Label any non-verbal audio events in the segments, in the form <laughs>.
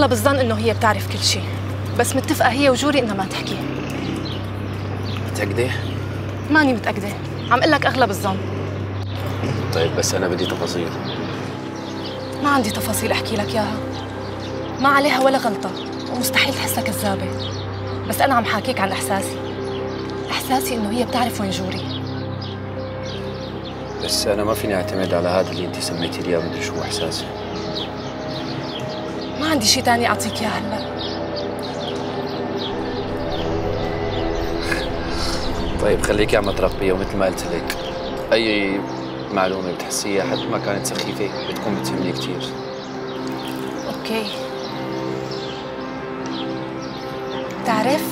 أغلب الظن إنه هي بتعرف كل شيء. بس متفقة هي وجوري إنها ما تحكي. متأكدة؟ ماني متاكده عم أقول لك أغلب الظن. طيب بس أنا بدي تفاصيل. ما عندي تفاصيل أحكي لك إياها. ما عليها ولا غلطة ومستحيل تحسها كذابة. بس أنا عم حاكيك عن إحساسي. إحساسي إنه هي بتعرف وين جوري. بس أنا ما فيني أعتمد على هذا اللي أنت سميتي لي مدري شو إحساسي. ما عندي شيء تاني أعطيك إياه هلا. طيب خليكي عم تراقبيه ومثل ما قلت لك. أي معلومة بتحسيها حتى مهما كانت سخيفة بتكون بتهمني كثير OK. تعرف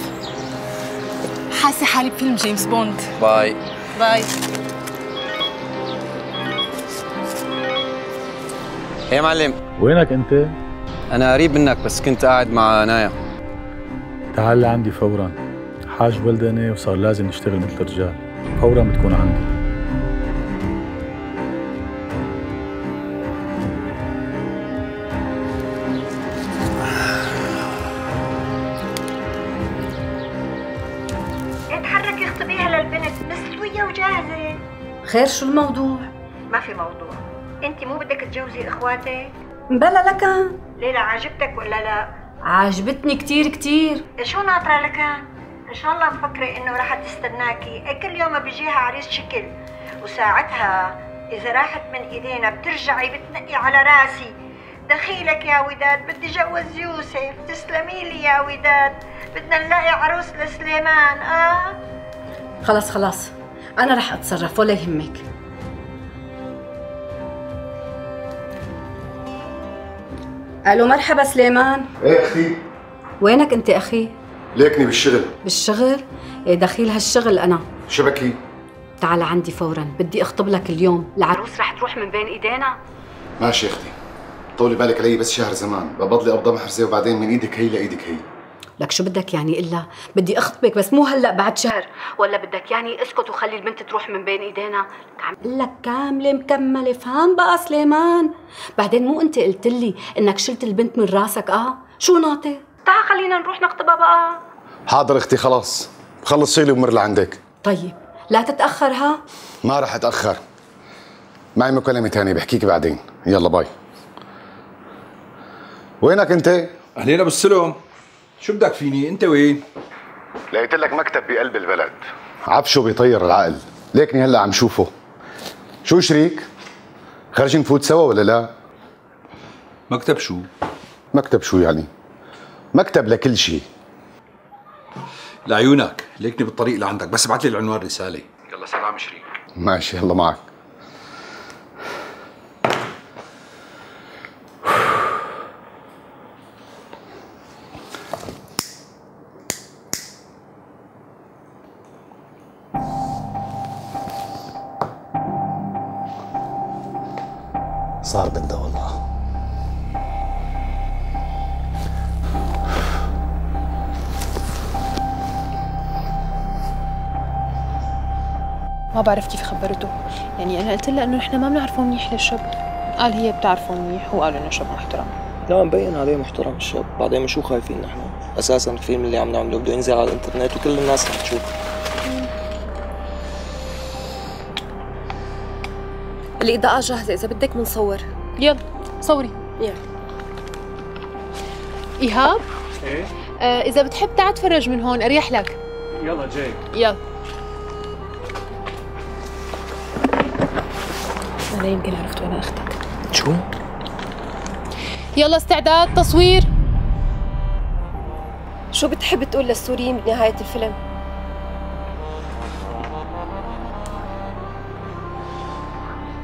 حاسة حالي بفيلم جيمس بوند. bye. bye. يا معلم. وينك أنت؟ أنا قريب منك بس كنت قاعد مع نايا. تعال لعندي فورا. حاج ولدني وصار لازم نشتغل مثل الرجال. فورا بتكون عندي. اتحركي اخطبيها للبنت مستوية وجاهزة. خير شو الموضوع؟ ما في موضوع. انت مو بدك تجوزي إخواتك؟ بلا لك ليلى عجبتك ولا لا؟ عجبتني كتير كتير. شو ناطرة لكان إن شاء الله مفكرة إنه راح تستناكي. كل يوم بيجيها عريس شكل. وساعتها إذا راحت من إيدينا بترجعي بتنقي على راسي. دخيلك يا وداد بدي جوز يوسف. تسلمي لي يا وداد. بدنا نلاقي عروس لسليمان. آه؟ خلاص خلاص. أنا رح أتصرف ولا يهمك. ألو مرحبا سليمان. إيه أختي؟ وينك أنت أخي؟ ليكني بالشغل. بالشغل؟ إيه دخيل هالشغل أنا. شبكي تعال عندي فورا بدي أخطب لك اليوم. العروس رح تروح من بين إيدينا. ماشي أختي. طولي بالك علي بس شهر زمان. ببضلي قبضه محرزة وبعدين من إيدك هي لإيدك هي. لك شو بدك يعني إلا بدي أخطبك بس مو هلأ بعد شهر. ولا بدك يعني اسكت وخلي البنت تروح من بين إيدينا. لك عم أقول لك كاملة مكملة فهم بقى سليمان. بعدين مو أنت قلت لي إنك شلت البنت من راسك آه؟ شو ناطر تعال خلينا نروح نخطبها بقى. حاضر أختي خلاص. خلص شيلي ومر لعندك. طيب لا تتأخر ها؟ ما رح أتأخر. معي مكالمة ثانية بحكيك بعدين. يلا باي. وينك أنت؟ أهلين أبو السلم شو بدك فيني؟ انت وين؟ لقيت لك مكتب بقلب البلد. عفشه بيطير العقل؟ ليكني هلا عم شوفه. شو شريك؟ خارجين نفوت سوا ولا لا؟ مكتب شو؟ مكتب شو يعني؟ مكتب لكل شيء. لعيونك. ليكني بالطريق لعندك. بس ابعث لي العنوان رسالة. يلا سلام شريك. ماشي يلا معك. بعرف كيف خبرته. يعني أنا قلت لها إنه نحن ما بنعرفه منيح للشب قال هي بتعرفه منيح وقال إنه شب محترم. لا مبين عليه محترم الشاب بعدين شو خايفين نحن. أساسا الفيلم اللي عم نعمله بده ينزل على الإنترنت وكل الناس رح تشوف. الإضاءة جاهزة. إذا بدك منصور يلا صوري. يلا. إيهاب؟ إيه؟ آه إذا بتحب تعال تفرج من هون أريح لك. يلا جاي. يلا. أنا يمكن عرفت وين أختك شو؟ يلا استعداد تصوير شو بتحب تقول للسوريين بنهاية الفيلم؟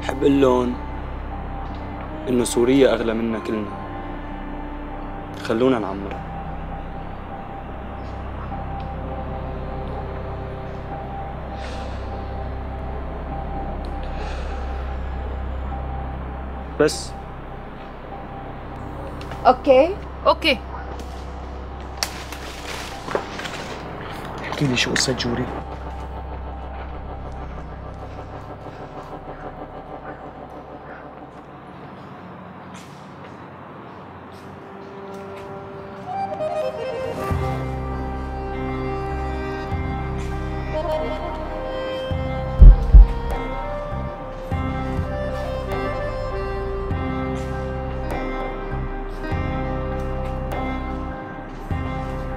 بحب أقول لهم إنه سوريا أغلى منا كلنا خلونا نعمرها بس. أوكي. أوكي. احكي لي شو قصة جوري.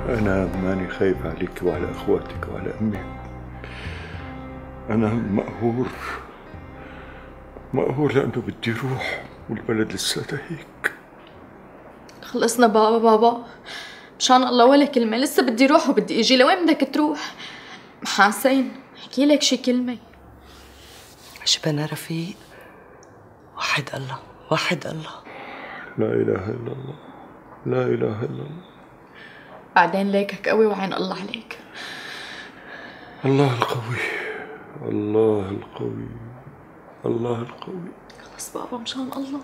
أنا ماني خايف عليك وعلى أخواتك وعلى أمك أنا مقهور مقهور لأنه بدي روح والبلد لساتها هيك خلصنا بابا بابا. مشان الله ولا كلمة. لسه بدي روح وبدي إجي. لوين بدك تروح؟ حسين أحكي لك شي كلمة. شبنا رفيق؟ وحد الله وحد الله. لا إله إلا الله لا إله إلا الله. بعدين ليكك قوي وعين الله عليك. الله القوي. الله القوي. الله القوي. خلص بابا مشان الله.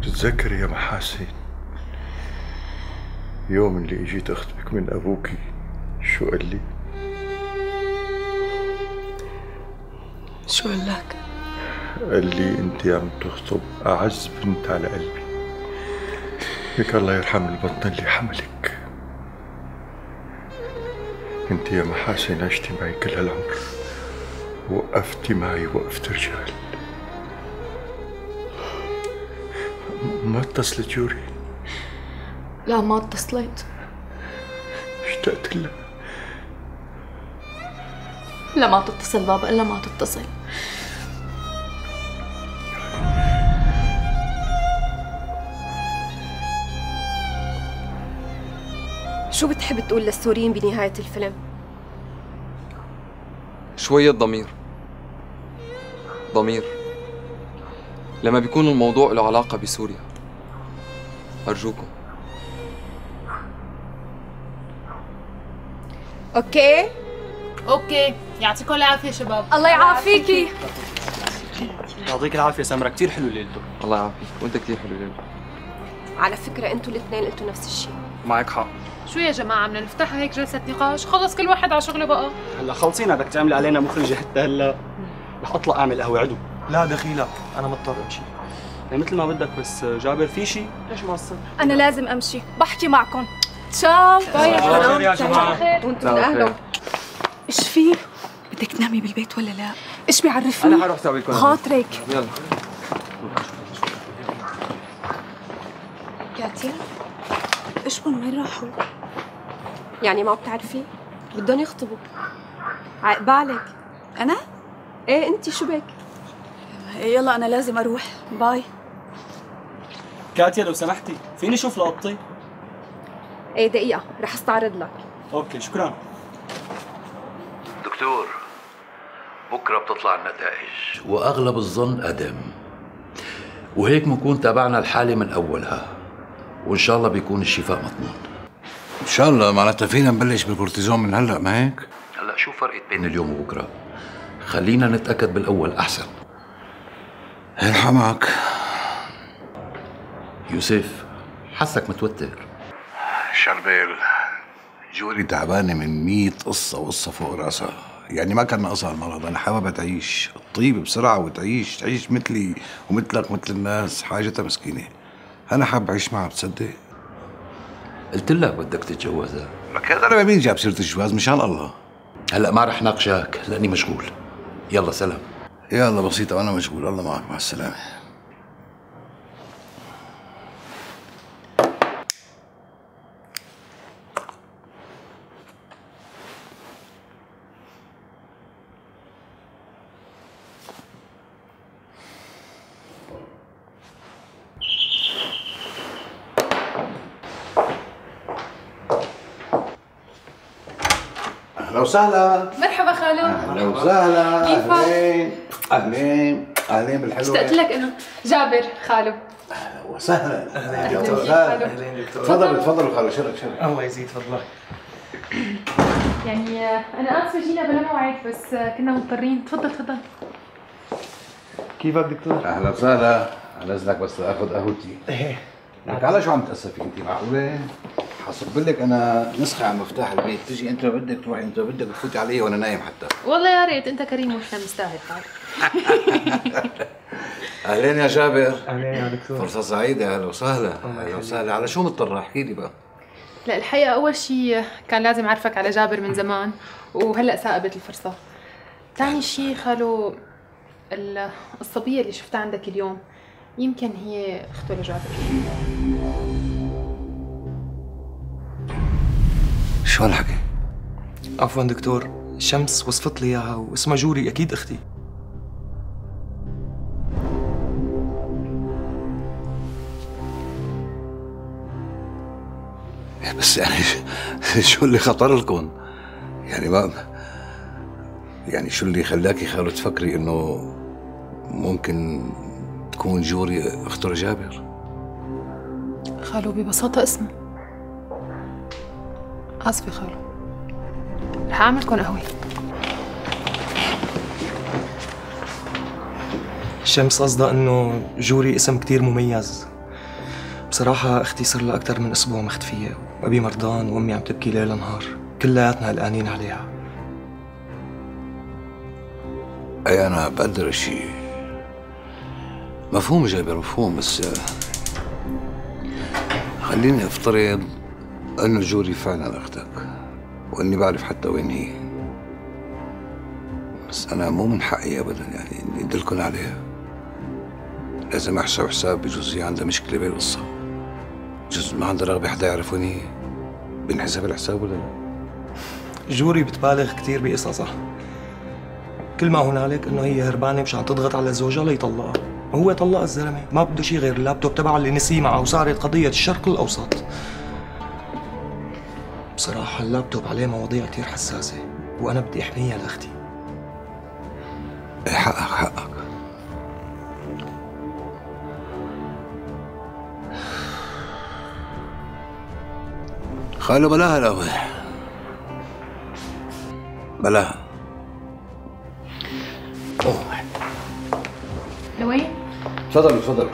بتتذكري يا محاسن؟ يوم اللي اجيت اخطبك من ابوكي. شو قال لي؟ شو قال لك؟ قال لي انت عم تخطب اعز بنت على قلبي. لك الله يرحم البطن اللي حملك. انت يا محاسن عشتي معي كل هالعمر وقفتي معي وقفت رجال. ما اتصلت جوري لا ما اتصلت. اشتقت لها. لا ما تتصل بابا إلا ما تتصل. شو بتحب تقول للسوريين بنهاية الفيلم؟ شوية ضمير. ضمير. لما بيكون الموضوع له علاقة بسوريا. أرجوكم. Okay؟ Okay. يعطيكم العافية شباب. الله يعافيكي. يعطيك العافية سمرة. كثير حلو ليلته الله يعافيك. وأنت كثير حلو ليلى على فكرة أنتوا الاثنين قلتوا نفس الشيء. معك حق. شو يا جماعة بدنا نفتحها هيك جلسة نقاش؟ خلص كل واحد على شغله بقى. هلا خلصينا بدك تعملي علينا مخرجة حتى هلا. رح أطلع أعمل قهوة قعدوا. لا دخيلك أنا مضطر أمشي. يعني مثل ما بدك بس جابر في شيء ليش ما الصبح أنا لازم أمشي. بحكي معكم. Ciao. Bye يا جماعة. وأنتم من إيش في؟ بدك تنامي بالبيت ولا لا؟ إيش بيعرفني؟ أنا حروح سوي لكم. خاطرك. يلا. كاتيا إيش بهم وين راحوا؟ يعني ما بتعرفي؟ بدهم يخطبوا. عقبالك أنا؟ إيه أنت شو بك؟ يلا أنا لازم أروح. Bye. كاتيا لو سمحتي فيني أشوف لقطتي؟ إيه دقيقة رح استعرض لك. Okay شكرا. دكتور بكرة بتطلع النتائج. وأغلب الظن ADEM. وهيك بنكون تابعنا الحالة من أولها. وإن شاء الله بيكون الشفاء مضمون. إن شاء الله معناتها فينا نبلش بالكورتيزون من هلأ ما هيك؟ هلأ شو فرقت بين اليوم وبكرة؟ خلينا نتأكد بالأول أحسن. يرحمك يوسف حسك متوتر. شربيل جوري تعبانة من مية قصة وقصة فوق راسها. يعني ما كان ناقصها المرض أنا حاببها تعيش تطيب بسرعة وتعيش تعيش مثلي ومثلك مثل الناس حاجتها مسكينة. أنا حابب أعيش معها بتصدق؟ قلت لك بدك تتجوزها. لك هذا مين جاب سيرة الجواز؟ مشان الله. هلأ ما رح ناقشك لأني مشغول. يلا سلام. يلا بسيطة وأنا مشغول. الله معك مع السلامة. أهلا وسهلا. مرحبا خالو. أهلا وسهلا. كيفك؟ أهلين. أهلين. أهلين بالحلوة. اشتقت لك أنا جابر خالو. وسهلا. أهلاً أهلا فيك وسهلا. خالو. تفضلوا تفضلوا خالو شرك شرك الله يزيد فضلك يعني آه، أنا آسفة جينا بلا موعد بس آه، كنا مضطرين. تفضل تفضل. كيفك دكتور؟ أهلا وسهلا. على إذنك بس آخذ قهوتي. إيه. لك على شو عم تأسفي؟ أنت معقولة؟ حصب لك أنا نسخة على مفتاح البيت. تجي أنت بدك تروحي أنت بدك تفوتي علي وأنا نايم حتى. والله يا ريت أنت كريم وإحنا بنستاهل حالك أهلين يا جابر. أهلين يا دكتور. فرصة سعيدة. أهلا وسهلا. أهلا وسهلا. على شو مضطر؟ احكي لي بقى. لا الحقيقة أول شيء كان لازم أعرفك على جابر من زمان وهلأ ثاقبت الفرصة. ثاني شيء خالو ال- الصبية اللي شفتها عندك اليوم يمكن هي أخته لجابر. شو هالحكي؟ عفوا دكتور شمس وصفت لي إياها واسمها جوري أكيد أختي بس يعني <laughs> شو اللي خطر لكم؟ يعني ما يعني شو اللي خلاكي خالو تفكري إنه ممكن تكون جوري أخته لجابر؟ خالو ببساطة اسمه آسفة خالو رح أعملكم قهوة. شمس قصدها إنه جوري اسم كتير مميز. بصراحة أختي صار لها أكثر من أسبوع مختفية وأبي مرضان وأمي عم تبكي ليل نهار. كلياتنا قلقانين عليها. أي أنا بقدر الشيء مفهوم جابر مفهوم بس خليني أفترض انه جوري فعلا أختك وأني بعرف حتى وين هي. بس أنا مو من حقي ابدا يعني إني أدلكن عليها. لازم أحسب حساب بجوز هي عندها مشكلة بالقصة بجوز ما عندها رغبة حدا يعرف وين هي. بنحسب الحساب ولا لا؟ جوري بتبالغ كتير بقصصها. كل ما هنالك إنه هي هربانة مشان تضغط على زوجها ليطلقها. وهو طلق الزلمة ما بده شيء غير اللابتوب تبعه اللي نسيه معه وصارت قضية الشرق الأوسط. اللابتوب عليه مواضيع كتير حساسة وأنا بدي أحميها لأختي. إيه حقك حقك. خالو بلاها القهوة بلاها. لوين؟ تفضل تفضل.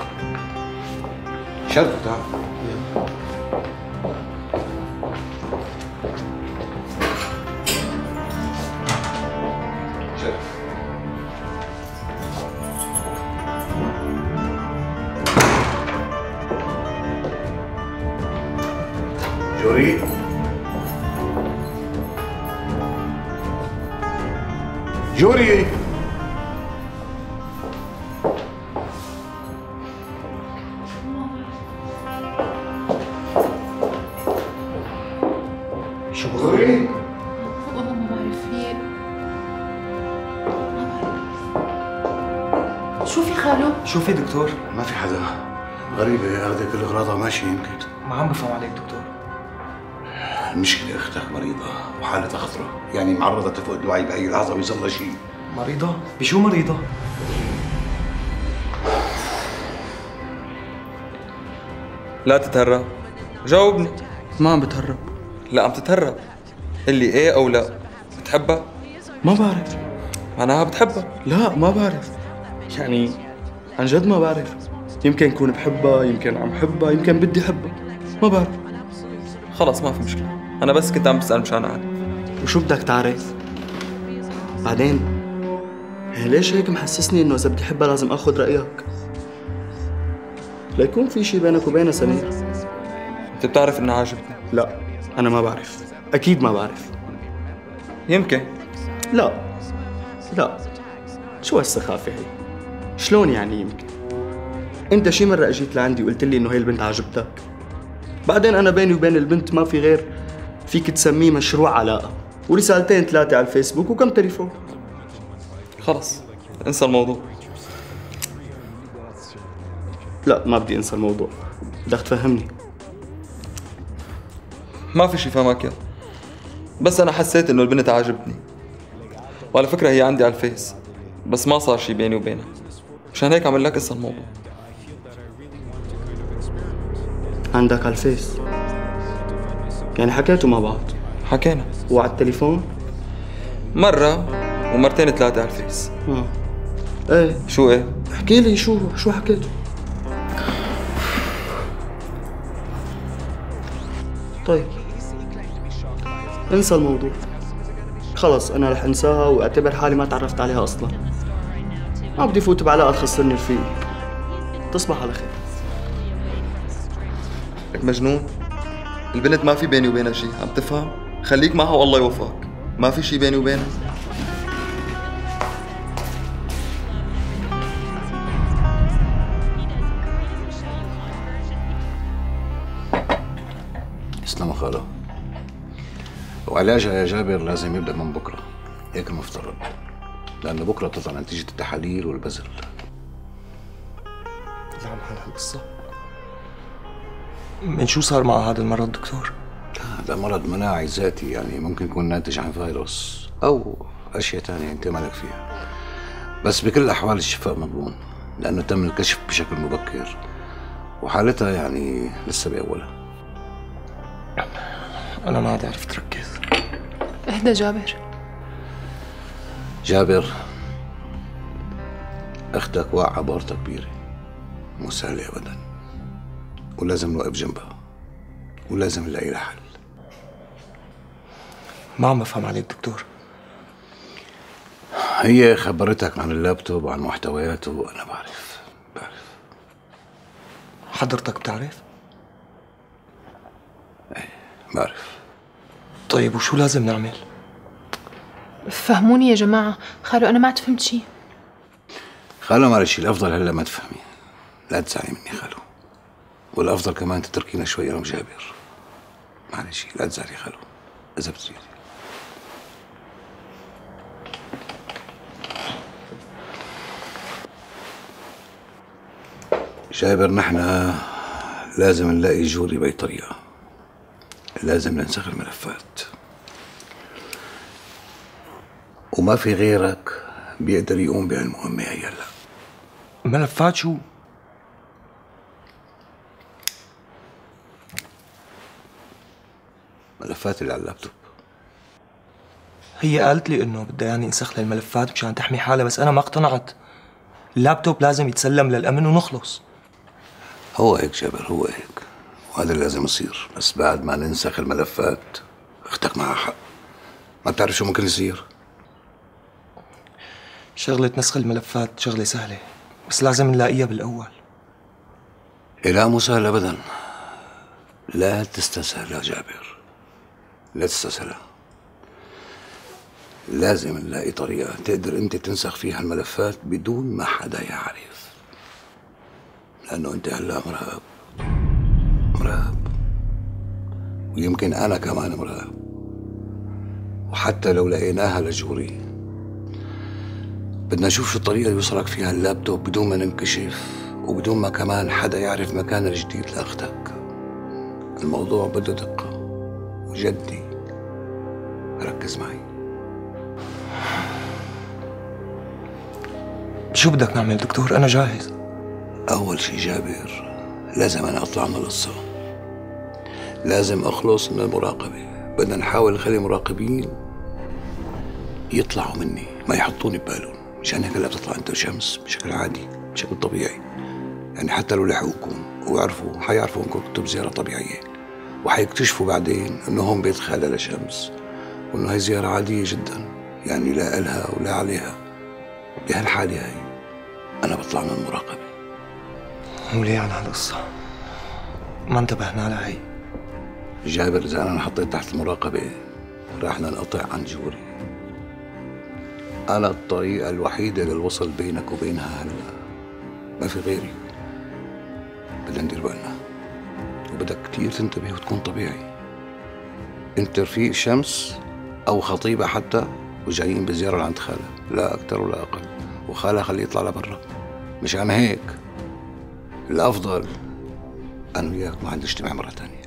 شرفوا تعال جوري جوري شو جوري والله ما بعرف هي شو في خالو؟ شو في دكتور؟ ما في حدا. غريبة اخذ كل اغراضها ماشي يمكن. ما عم بفهم عليك دكتور. المشكلة أختك مريضة وحالتها خطرة. يعني معرضة تفقد الوعي بأي لحظة ويصلها شيء. مريضة؟ بشو مريضة؟ لا تتهرب. جاوبني. ما عم بتهرب. لا عم تتهرب. اللي إيه أو لا. بتحبها؟ ما بعرف. معناها بتحبها. لا ما بعرف. يعني عن جد ما بعرف. يمكن كون بحبها يمكن عم حبها يمكن بدي حبها. ما بعرف. خلص ما في مشكلة. أنا بس كنت عم بسأل مشان أعرف وشو بدك تعرف بعدين؟ هي ليش هيك محسسني إنه إذا بدي أحبها لازم آخذ رأيك؟ ليكون في شي بينك وبينها سمير. أنت بتعرف إنها عاجبتني لا أنا ما بعرف. أكيد ما بعرف. يمكن. لا. لا. شو هالسخافة هي؟ شلون يعني يمكن؟ أنت شي مرة إجيت لعندي وقلت لي إنه هي البنت عجبتك بعدين أنا بيني وبين البنت ما في غير فيك تسميه مشروع علاقة. ورسالتين ثلاثة على الفيسبوك وكم تليفون خلص انسى الموضوع. لا ما بدي انسى الموضوع. بدك تفهمني. ما في شي فهمك يا بس أنا حسيت إنه البنت عاجبتني. وعلى فكرة هي عندي على ال Face بس ما صار شي بيني وبينها. مشان هيك عم قلك انسى الموضوع. عندك على ال Face. يعني حكيتوا مع بعض. حكينا. وعلى التليفون؟ مرة ومرتين ثلاثة على ال Face. آه إيه. شو إيه؟ احكي لي شو شو حكيتوا. طيب. انسى الموضوع. خلص أنا رح أنساها وأعتبر حالي ما تعرفت عليها أصلا. ما بدي فوت بعلاقة تخسرني فيه تصبح على خير. لك مجنون؟ البنت ما في بيني وبينها شيء عم تفهم؟ خليك معها والله يوفقك. ما في شيء بيني وبينها. اسلم خاله وعلاجها يا جابر لازم يبدأ من بكرة. هيك المفترض. لأنه بكرة تطلع نتيجة التحاليل والبذل. لا عم هالقصة من شو صار مع هذا المرض دكتور؟ هذا مرض مناعي ذاتي يعني ممكن يكون ناتج عن فيروس أو أشياء تانية أنت مالك فيها. بس بكل الاحوال الشفاء مضمون لأنه تم الكشف بشكل مبكر وحالتها يعني لسه بأولها. أنا ما عاد عرفت ركز اهدى جابر. جابر أختك واقعة بورطة كبيرة مو سهلة ابدا. ولازم نوقف جنبها. ولازم نلاقي لها حل. ما عم بفهم عليك دكتور. هي خبرتك عن اللابتوب وعن محتوياته وأنا بعرف. حضرتك بتعرف؟ بعرف. طيب وشو لازم نعمل؟ فهموني يا جماعة. خالو أنا ما عاد فهمت شي. خالو معلش الأفضل هلا ما تفهمي. لا تزعلي مني خالو. والأفضل كمان تتركينا شوي أنا وجابر معلش لا تزعلي خالو. إذا بتريدي جابر نحن لازم نلاقي جوري بأي طريقة. لازم ننسخ الملفات. وما في غيرك بيقدر يقوم بهالمهمة هي هلا ملفات شو؟ ملفات اللي على اللابتوب. هي قالت لي إنه بدها يعني انسخ لها الملفات مشان تحمي حالها بس أنا ما اقتنعت. اللابتوب لازم يتسلم للأمن ونخلص. هو هيك جابر هو هيك. وهذا اللي لازم يصير. بس بعد ما ننسخ الملفات أختك معها حق. ما بتعرف شو ممكن يصير؟ شغلة نسخ الملفات شغلة سهلة بس لازم نلاقيها بالأول. إيه لا مو سهل ابدا. لا تستسهل يا جابر. لا تستسهلها لازم نلاقي طريقة تقدر أنت تنسخ فيها الملفات بدون ما حدا يعرف. لأنه أنت هلا مرهب. مرهب. ويمكن أنا كمان مرهب. وحتى لو لقيناها لجوري. بدنا نشوف شو الطريقة اللي يوصلك فيها اللابتوب بدون ما ننكشف. وبدون ما كمان حدا يعرف مكان الجديد لأختك. الموضوع بده دقة. وجدي. ركز معي. شو بدك نعمل دكتور؟ أنا جاهز. أول شي جابر لازم أنا أطلع من القصة لازم أخلص من المراقبة. بدنا نحاول نخلي المراقبين يطلعوا مني ما يحطوني ببالهم مشان هيك هلا بتطلع أنت وشمس بشكل عادي بشكل طبيعي. يعني حتى لو لحقوكم وعرفوا حيعرفوا إنكم كنتوا بزيارة طبيعية. وحيكتشفوا بعدين انه هون بيت خالة لشمس وإنه هي زيارة عادية جدا يعني لا إلها ولا عليها. بهالحالة هاي أنا بطلع من المراقبة. وليه على هالقصة؟ ما انتبهنا لهي جابر إذا أنا حطيت تحت المراقبة راح ننقطع عن جوري. أنا الطريقة الوحيدة للوصل بينك وبينها هلا ما في غيري. بدنا ندير بالنا. وبدك كتير تنتبه وتكون طبيعي. انت رفيق شمس أو خطيبة حتى وجايين بزيارة لعند خالها لا أكتر ولا أقل. وخالها خليه يطلع لبرا. مشان هيك. الأفضل أنا وياك ما عاد نجتمع مرة تانية.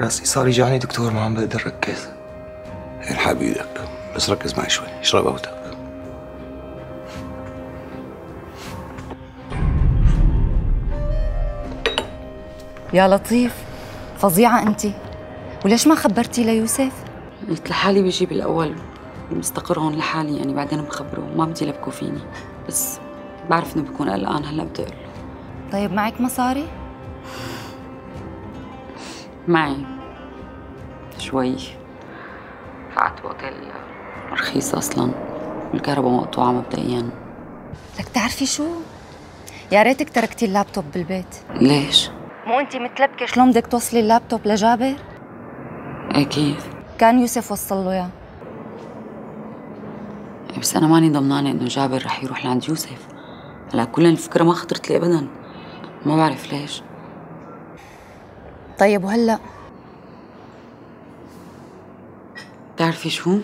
راسي صار يجعني دكتور ما عم بقدر ركز. الحق بايدك بس ركز معي شوي. اشرب قهوتك. يا لطيف فظيعة أنت. وليش ما خبرتي ليوسف؟ قلت لحالي بيجي بالأول مستقر هون لحالي يعني بعدين بخبره. ما بدي يلبكوا فيني بس بعرف إنه بيكون قلقان هلا بدي أقول له. طيب معك مصاري؟ معي. شوي. قعدت بأوتيل رخيص أصلا والكهرباء مقطوعة مبدئيا. لك تعرفي شو؟ يا ريتك تركتي اللابتوب بالبيت. ليش؟ مو انت متلبكة؟ شلون بدك توصلي اللابتوب لجابر؟ إيه كيف؟ كان يوسف وصل له اياه بس أنا ماني ضمنانة إنه جابر رح يروح لعند يوسف. هلا كل الفكرة ما خطرت لي ابدا. ما بعرف ليش. طيب وهلأ؟ بتعرفي شو؟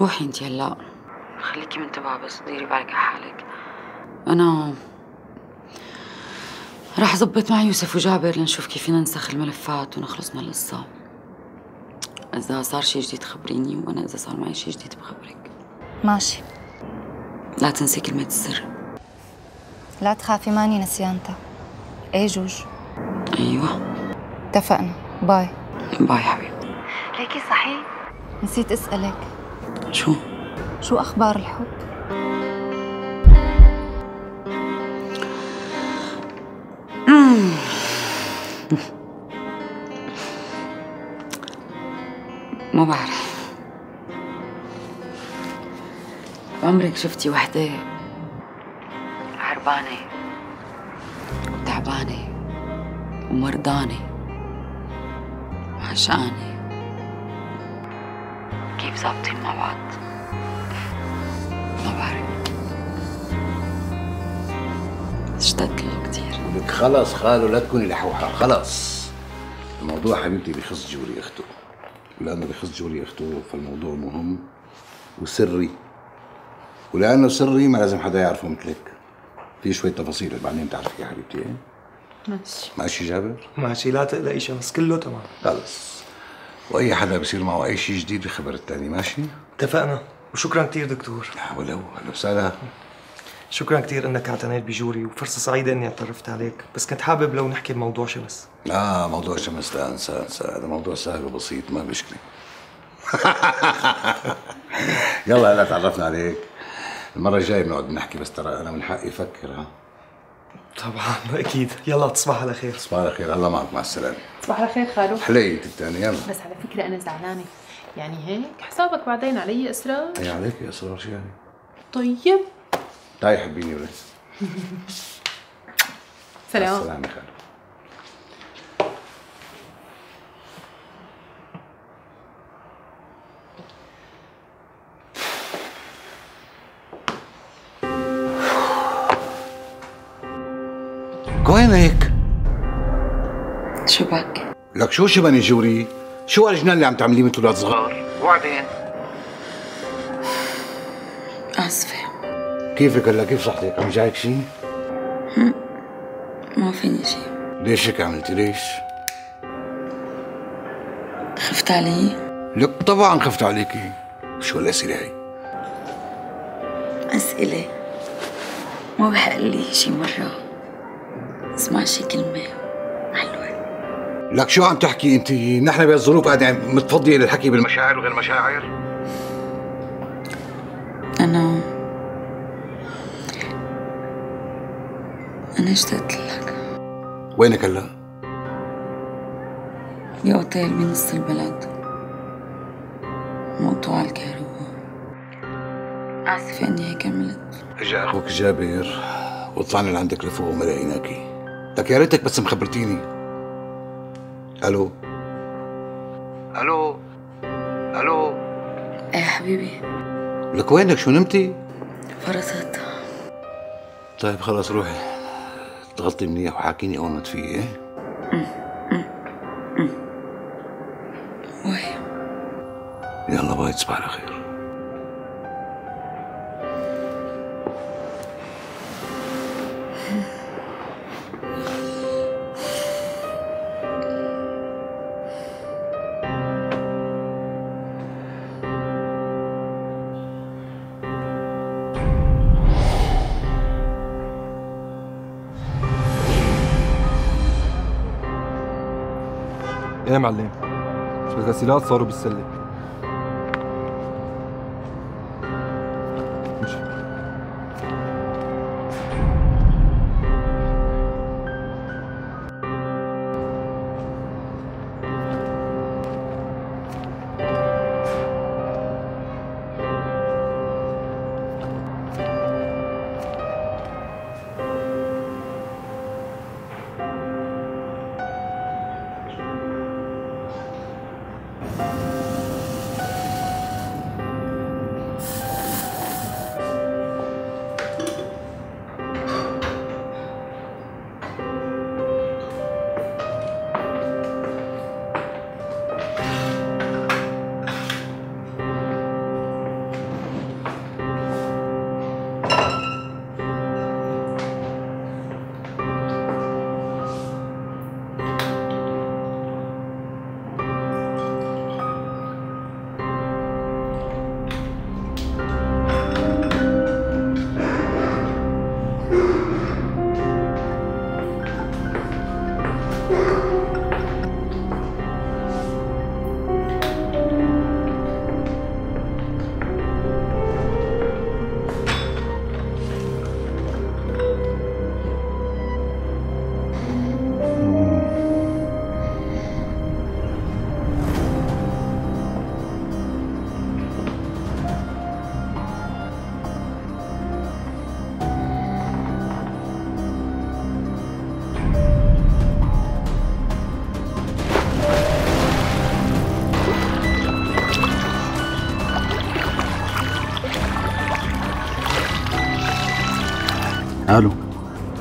روحي انت هلأ. خليكي منتبهة بس ديري بالك على حالك. أنا راح اظبط مع يوسف وجابر لنشوف كيف فينا نسخ الملفات ونخلص من القصة. إذا صار شي جديد خبريني وأنا إذا صار معي شي جديد بخبرك. ماشي. لا تنسي كلمة السر. لا تخافي ماني نسيانتها إيه جوج. أيوة. اتفقنا. Bye. Bye حبيبتي ليكي صحيح؟ نسيت أسألك. شو؟ شو أخبار الحب؟ ما بعرف. عمرك شفتي وحدة هربانة وتعبانة ومرضانة عشانة كيف ظابطين مع بعض؟ ما بعرف. اشتقت له كتير. لك خلص خاله لا تكوني لحوحة خلص. الموضوع حبيبتي بخص جوري أخته. ولأنه بخص جوري اخته فالموضوع مهم وسري. ولأنه سري ما لازم حدا يعرفه مثلك. في شوية تفاصيل بعدين بتعرفي يا حبيبتي إيه؟ ماشي. ماشي جابر؟ ماشي لا تقلقي شمس كله تمام. خلص. وأي حدا بصير معه أي شيء جديد بخبر الثاني ماشي؟ اتفقنا. وشكرا كثير دكتور. ولو أهلا وسهلا شكرا كثير إنك اعتنيت بجوري وفرصة سعيدة إني أتعرفت عليك. بس كنت حابب لو نحكي بموضوع شمس. آه موضوع شمس لا أنسى أنسى. هذا موضوع سهل وبسيط ما بيشكلي <laughs> يلا هلا تعرفنا عليك. المرة الجاية بنقعد نحكي بس ترى أنا من حقي أفكر ها؟ طبعا أكيد. يلا تصبح على خير. تصبح على خير. الله معك مع السلامة. صباح الخير خالو. حليت الثاني يلا. بس على فكرة أنا زعلانة. يعني هيك حسابك بعدين علي إسراء أي عليك يا أسرار شو يعني؟ طيب. تعي حبيني ولا سلام السلامة خالو وينك؟ شو بك؟ لك شو شبني جوري؟ شو هالجنان اللي عم تعمليه مثل ولاد صغار؟ وبعدين؟ آسفة كيفك هلا كيف صحتك؟ عم جايك شيء؟ ما فيني شيء ليش هيك عملتي ليش؟ خفت علي؟ لك طبعا خفت عليكي شو الأسئلة هي؟ أسئلة ما بحق لي شي مرة اسمع شي كلمة لك شو عم تحكي أنت؟ نحن بهالظروف قاعدين متفضية للحكي بالمشاعر وغير مشاعر؟ أنا أنا اشتقت لك. وينك هلا؟ بأوتيل بنص البلد؟ مقطوع الكهرباء. آسفة إني هيك عملت. إجا أخوك جابر وطلعنا لعندك لفوق وما لقيناكي لك يا ريتك بس مخبرتيني. ألو؟ ألو؟ ألو؟ إيه حبيبي؟ لك وينك؟ شو نمتي؟ فرطت طيب خلاص روحي. تغطي منيح وحاكيني أول ما تفيقي إيه؟ يلا باي تصبح على خير. إيه يا معلم؟ الغسيلات صاروا بالسلة.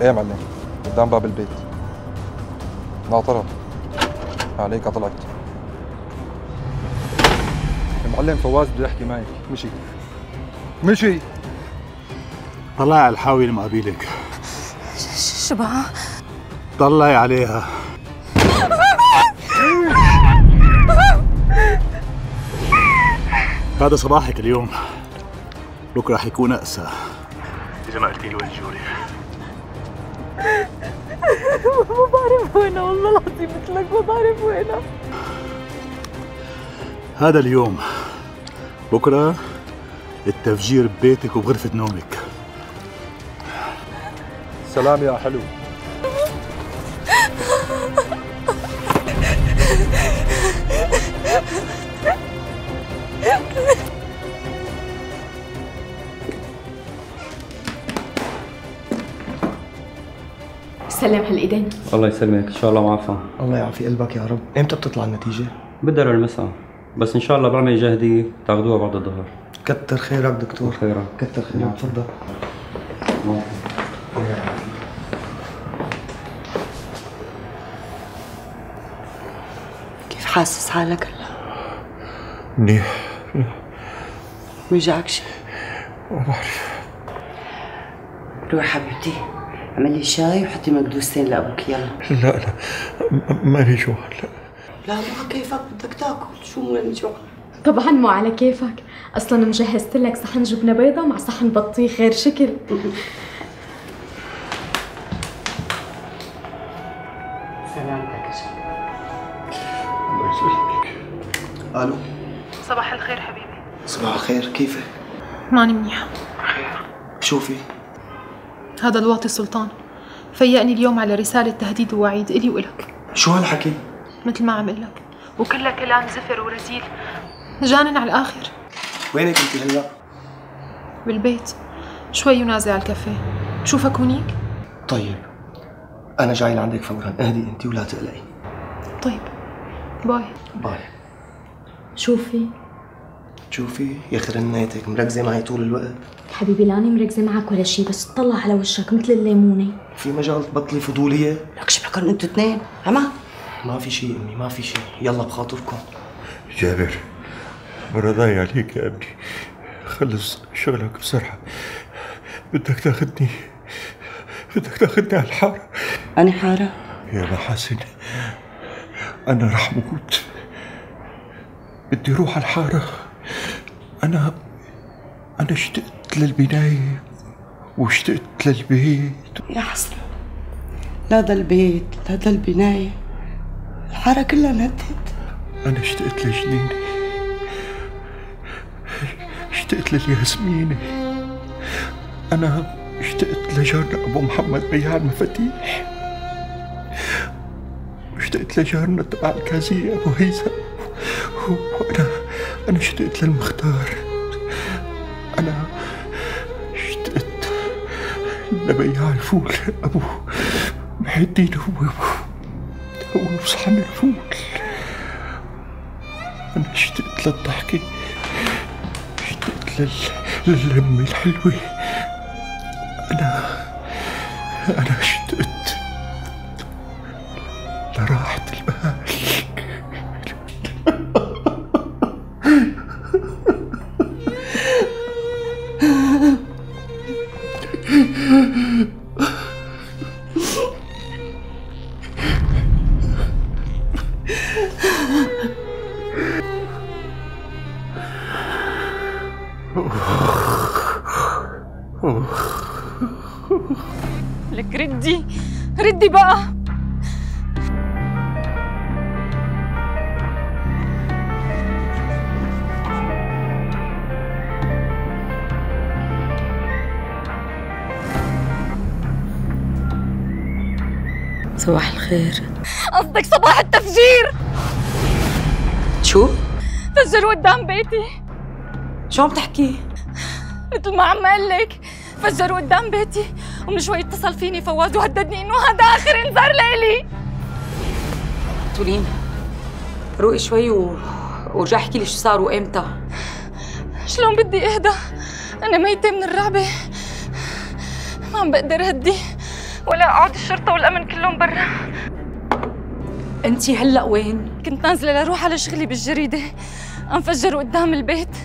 إيه يا معلم؟ قدام باب البيت. طلب عليك طلعت. المعلم فواز بده يحكي معك مشي. مشي! طلعي على الحاوي المقابلك شو بقى؟ طلعي عليها. هذا صباحك اليوم بكرة حيكون أقسى إذا ما قلتي لي وين جوري. وينها والله العظيم مثلك ما بعرف وينها هذا اليوم. بكرة التفجير ببيتك وبغرفة نومك. سلام يا حلو. سلم هالايدين الله يسلمك. إن شاء الله معفى الله يعافي قلبك يا رب. إمتى بتطلع النتيجة؟ بدها للمساء بس إن شاء الله بعمل جهدي تاخذوها بعد الظهر. كتر خيرك دكتور. خيرك. كتر خيرك. تفضل. كيف حاسس حالك هلا؟ منيح. بيوجعك شي؟ ما بعرف. روح حبيبتي. اعملي شاي وحطي مقدوستين لأبوك يلا. لا لا. م- مالي جوع لا لا ما كيفك؟ بدك تاكل. شو من جوع طبعا مو على كيفك. أصلا مجهزت لك صحن جبنة بيضة مع صحن بطيخ غير شكل. سلامتك يا شيخ الله يسلمك. ألو. صباح الخير حبيبي. صباح الخير. كيفك؟ ماني منيحة هذا الواطي سلطان. فيقني اليوم على رسالة تهديد ووعيد إلي وإلك شو هالحكي؟ مثل ما عمل لك وكلها كلام زفر ورزيل. جانن على الآخر. وينك أنت هلا؟ بالبيت. شوي ونازل على الكافيه. بشوفك هونيك طيب. أنا جاي لعندك فورا. اهدي أنت ولا تقلقي. طيب. باي. باي. شوفي. شوفي. يا خرنيتك مركزة معي طول الوقت. حبيبي لاني مركزة معك ولا شي بس اطلع على وشك مثل الليمونة. في مجال تبطلي فضولية؟ لك شبكن أنتوا اثنين؟ عما ما في شيء أمي ما في شيء يلا بخاطركم. جابر مرة ضايع عليك يا أبني. خلص شغلك بسرعة. بدك تاخذني بدك تاخذني على الحارة. أنا حارة؟ يا محاسن أنا رح موت. بدي أروح على الحارة. أنا أنا اشتقت للبناية واشتقت للبيت. يا حسن لا ده البيت لا ده البناية. الحارة كلها ندت أنا اشتقت لجنينة. اشتقت للياسمينة أنا اشتقت لجارنا أبو محمد بياع المفاتيح واشتقت لجارنا تبع الكازية أبو هيثم. وأنا أنا اشتقت للمختار. أنا اشتقت لبياع الفول أبو محي الدين هو هو صحن الفول أنا اشتقت للضحكة اشتقت لل... لللمة الحلوة. أنا أنا اشتقت لراحة فجروا قدام بيتي. شو عم تحكي؟ مثل ما عم قال لك فجروا قدام بيتي ومن شوي اتصل فيني فواز وهددني إنه هذا آخر انذار لإلي. تولين روقي شوي و... ورجع احكي لي شو صار وإمتى. شلون بدي أهدى؟ أنا ميتة من الرعبة. ما عم بقدر هدي ولا أقعد الشرطة والأمن كلهم برا. انتي هلأ وين؟ كنت نازلة لروح على شغلي بالجريدة. انفجروا قدام البيت.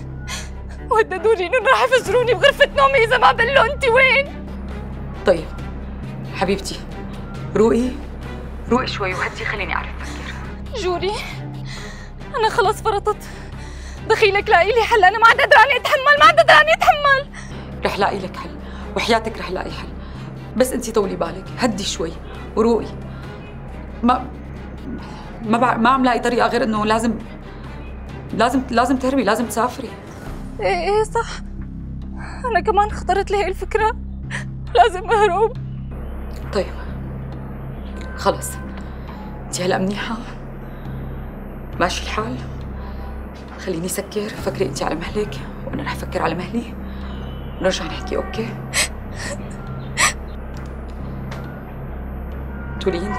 وهددوني إنهم راح يفجروني بغرفة نومي إذا ما بلوا. أنت وين؟ طيب حبيبتي روقي. روقي شوي وهدي خليني أعرف جوري أنا خلص فرطت. دخيلك لاقي لي حل. أنا ما عاد قدراني أتحمل ما عاد قدراني أتحمل رح لاقي لك حل وحياتك رح لاقي حل. بس انتي طولي بالك هدي شوي وروقي. ما ما. ما عم لاقي طريقة غير إنه لازم لازم لازم تهربي لازم تسافري. إيه إيه صح. أنا كمان خطرت لي هاي الفكرة. لازم أهرب. طيب. خلص انتي هلا منيحة؟ ماشي الحال. خليني سكر فكري انتي على مهلك وأنا رح أفكر على مهلي. نرجع نحكي أوكي؟ تولين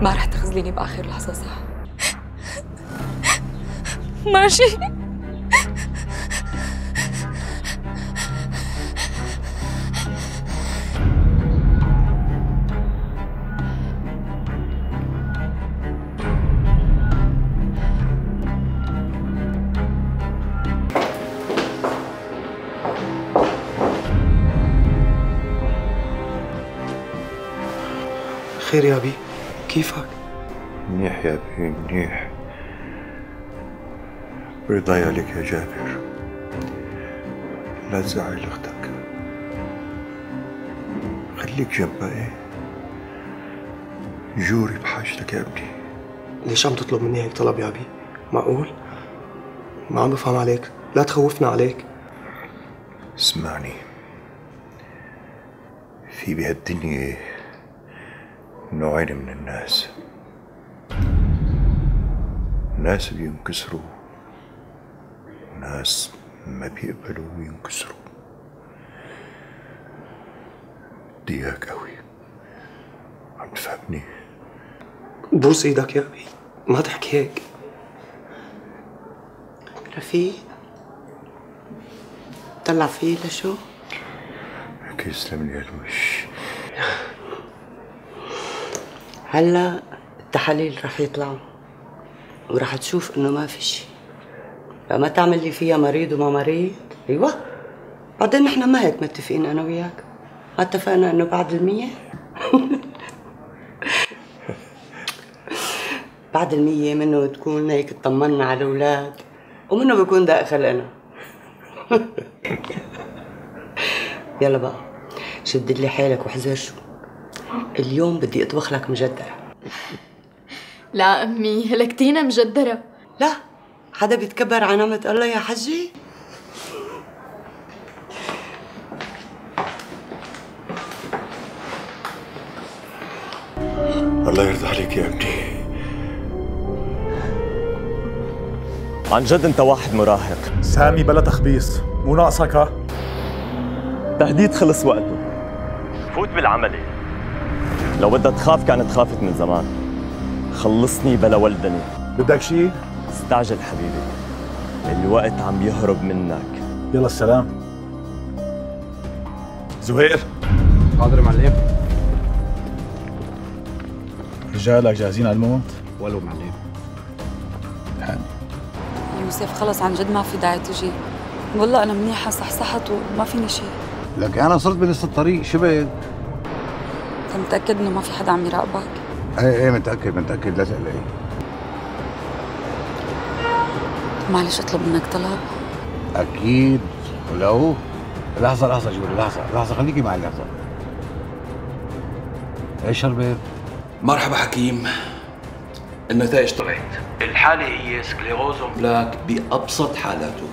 ما رح تخذليني بآخر لحظة صح؟ ماشي. خير يا أبي. كيفك؟ منيح يا أبي منيح. رضاي عليك يا جابر. لا تزعل أختك. خليك جنبها إيه جوري بحاجتك يا ابني. ليش عم تطلب مني هيك طلب يا أبي؟ معقول؟ ما عم بفهم عليك. لا تخوفنا عليك. اسمعني. في بهالدنيا نوعين من الناس. ناس بينكسروا وناس ما بيقبلوا وينكسروا. بدي اياك قوي عم تفهمني؟ بوس إيدك يا أبي. ما تحكي هيك. رفيق. طلع فيه لشو؟ لك يسلم لي الوش هلا التحاليل رح يطلعوا. ورح تشوف إنه ما في شيء فما تعمل لي فيها مريض وما مريض أيوه. بعدين نحن ما هيك متفقين أنا وياك. ما اتفقنا إنه بعد المية؟ <laughs> بعد المية منه تكون هيك اطمنا على الأولاد ومنه بكون داق خلقنا <laughs> يلا بقى شد لي حيلك واحذر شو. اليوم بدي أطبخ لك مجدرة. لا أمي هلكتينا مجدرة. لا. حدا بيتكبر على نعمة الله يا حجي؟ الله يرضى عليك يا ابني. عن جد انت واحد مراهق. سامي بلا تخبيص. مو ناقصك ها؟ تهديد خلص وقته. فوت بالعملي لو بدها تخاف كانت خافت من زمان. خلصني بلا ولدني. بدك شيء؟ استعجل حبيبي. الوقت عم يهرب منك. يلا السلام. زهير. حاضر معلم؟ رجالك جاهزين على الموت؟ ولو معلم. يوسف خلص عن جد ما في داعي تجي. والله أنا منيحة صحصحت وما فيني شيء لك أنا صرت بنص الطريق شبه أنت متأكد إنه ما في حدا عم يراقبك؟ إيه إيه متأكد متأكد لا تقلقي. معلش اطلب منك طلب. أكيد. ولو لحظة لحظة جوري لحظة لحظة خليكي معي لحظة. إيش شربت؟ مرحبا حكيم. النتائج طلعت. الحالة هي sclérose en plaques بأبسط حالاته.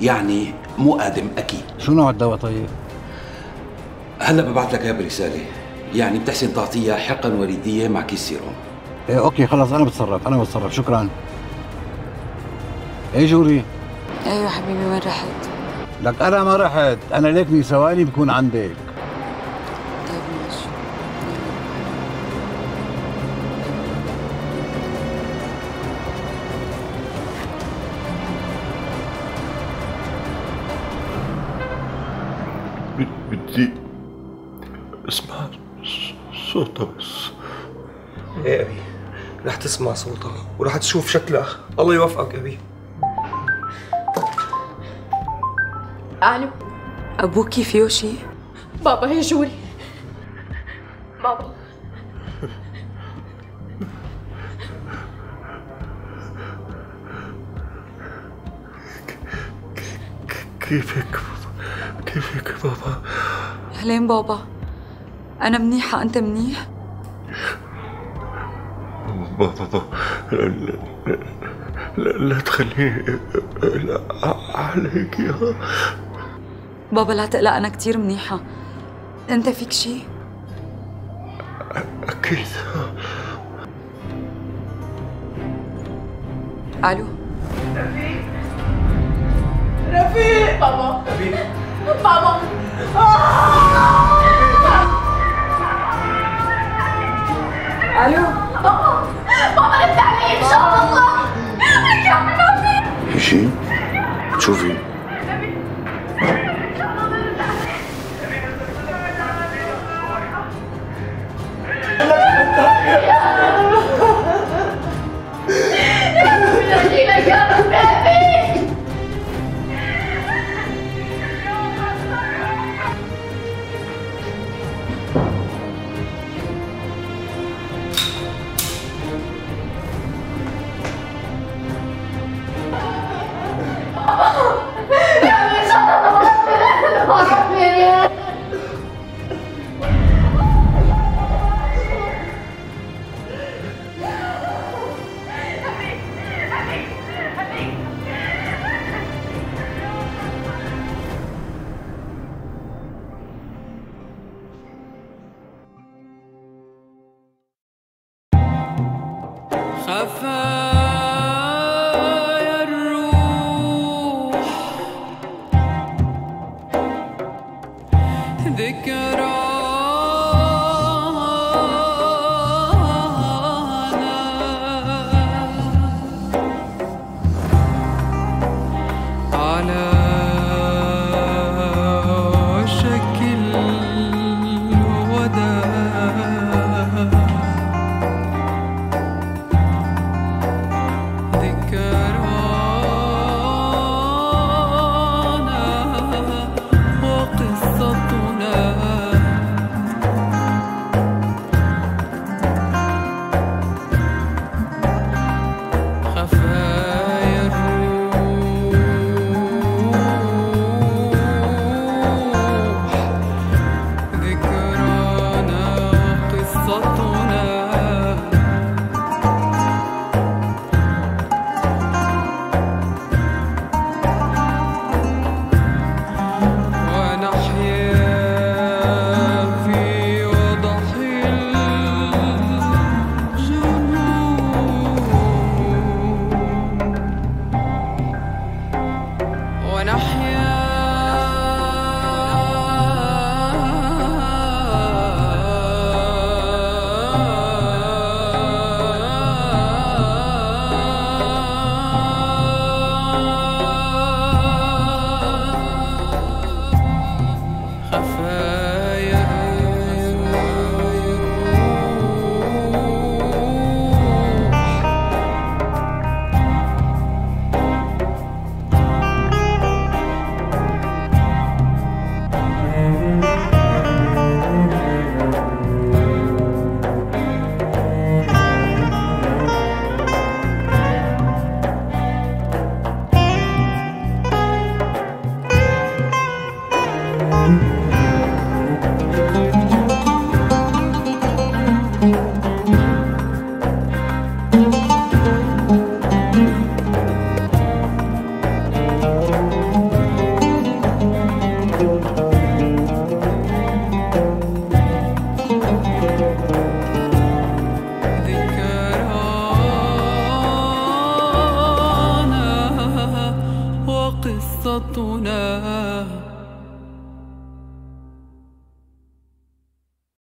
يعني مو ADEM أكيد. شو نوع الدواء طيب؟ هلأ ببعث لك اياها برسالة. يعني بتحسن تعطيها حقن وريدية مع كيس سيروم. إيه okay خلص أنا بتصرف أنا بتصرف. شكرا. إيه جوري؟ أيوه حبيبي وين رحت؟ لك أنا ما رحت. أنا ليكني ثواني بكون عندك. طيب ماشي. بدي اسمع صوتها بس إيه أبي رح تسمع صوتها ورح تشوف شكلها الله يوفقك أبي. ألو ابوكي فيه شيء بابا هي جوري بابا. كيفك كيفك بابا؟ أهلين بابا. أنا منيحة أنت منيح؟ بابا لا, لا, لا, لا عليك يا بابا لا تقلق أنا كتير منيحة. أنت فيك شيء؟ أكيد. ألو؟ رفيق. بابا. بابا. ألو؟ بابا بابا رد علي إن شاء الله. يا رفيق. شيء شوفي. خفايا